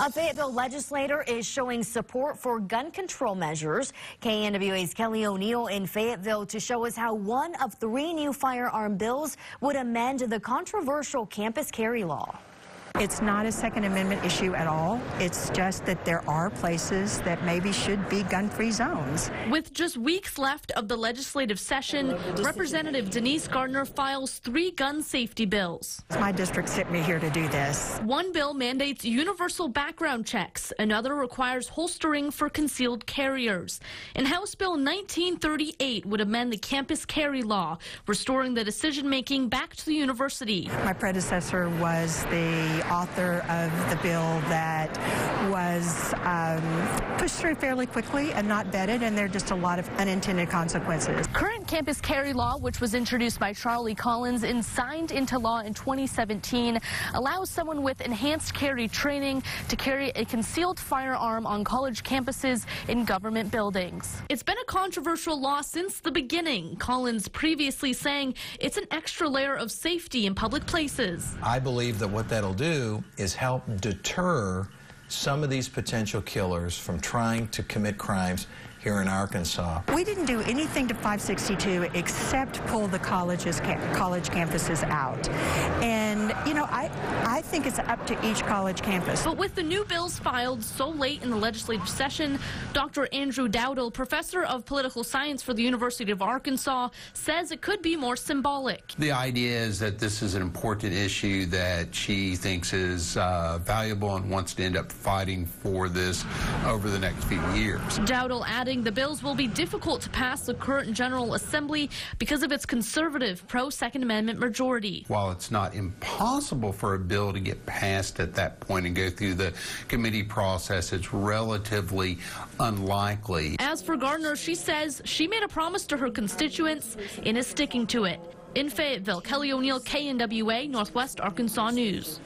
A Fayetteville legislator is showing support for gun control measures. KNWA's Kelly O'Neill in Fayetteville to show us how one of three new firearm bills would amend the controversial campus carry law. It's not a Second Amendment issue at all. It's just that there are places that maybe should be gun-free zones. With just weeks left of the legislative session, Representative Denise Garner files three gun safety bills. My district sent me here to do this. One bill mandates universal background checks. Another requires holstering for concealed carriers. And House Bill 1938 would amend the campus carry law, restoring the decision-making back to the university. My predecessor was the author of the bill that um, pushed through fairly quickly and not vetted, and there are just a lot of unintended consequences. Current campus carry law, which was introduced by Charlie Collins and signed into law in 2017, allows someone with enhanced carry training to carry a concealed firearm on college campuses in government buildings. It's been a controversial law since the beginning. Collins previously saying it's an extra layer of safety in public places. I believe that what that'll do is help deter some of these potential killers from trying to commit crimes here in Arkansas. We didn't do anything to 562 except pull the colleges, college campuses out. And, you know, I, I think it's up to each college campus. But with the new bills filed so late in the legislative session, Dr. Andrew Dowdle, professor of political science for the University of Arkansas, says it could be more symbolic. The idea is that this is an important issue that she thinks is uh, valuable and wants to end up fighting for this over the next few years. Dowdle added adding the bills will be difficult to pass the current General Assembly because of its conservative pro-Second Amendment majority. While it's not impossible for a bill to get passed at that point and go through the committee process, it's relatively unlikely. As for Garner, she says she made a promise to her constituents and is sticking to it. In Fayetteville, Kelly O'Neill, KNWA, Northwest Arkansas News.